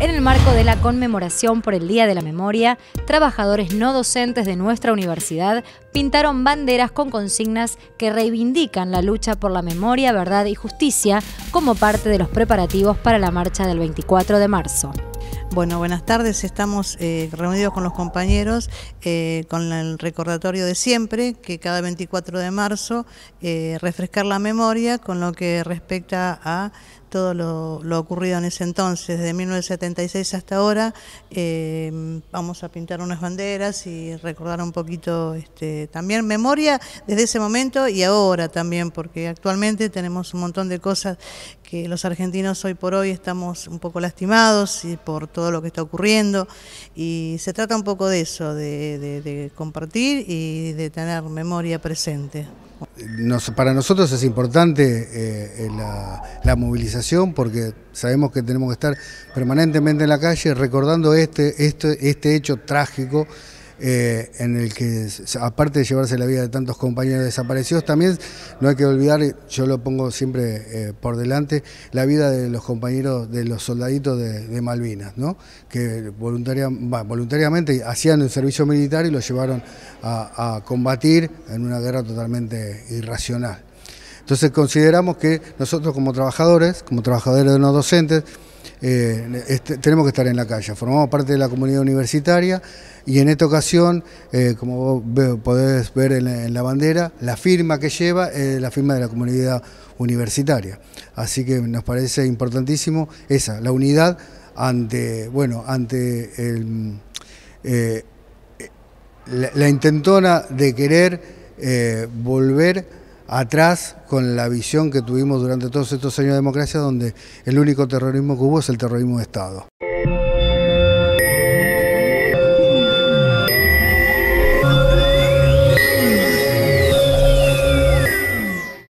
En el marco de la conmemoración por el Día de la Memoria, trabajadores no docentes de nuestra universidad pintaron banderas con consignas que reivindican la lucha por la memoria, verdad y justicia como parte de los preparativos para la marcha del 24 de marzo. Bueno, buenas tardes. Estamos eh, reunidos con los compañeros eh, con el recordatorio de siempre, que cada 24 de marzo eh, refrescar la memoria con lo que respecta a todo lo, ocurrido en ese entonces, desde 1976 hasta ahora. vamos a pintar unas banderas y recordar un poquito este, también memoria desde ese momento y ahora también, porque actualmente tenemos un montón de cosas que los argentinos hoy por hoy estamos un poco lastimados y por todo lo que está ocurriendo y se trata un poco de eso, de, compartir y de tener memoria presente. Para nosotros es importante eh, la, movilización porque sabemos que tenemos que estar permanentemente en la calle recordando este, este, este hecho trágico eh, en el que, aparte de llevarse la vida de tantos compañeros desaparecidos, también no hay que olvidar, yo lo pongo siempre eh, por delante, la vida de los compañeros, de los soldaditos de, Malvinas, ¿no? que voluntariamente hacían el servicio militar y lo llevaron a combatir en una guerra totalmente irracional. Entonces consideramos que nosotros como trabajadores, como trabajadores no docentes, eh, este, tenemos que estar en la calle, formamos parte de la comunidad universitaria y en esta ocasión, eh, como vos podés ver en la, bandera, la firma que lleva es la firma de la comunidad universitaria. Así que nos parece importantísimo esa, la unidad ante, bueno, ante eh, la, intentona de querer volver atrás con la visión que tuvimos durante todos estos años de democracia, donde el único terrorismo que hubo es el terrorismo de Estado.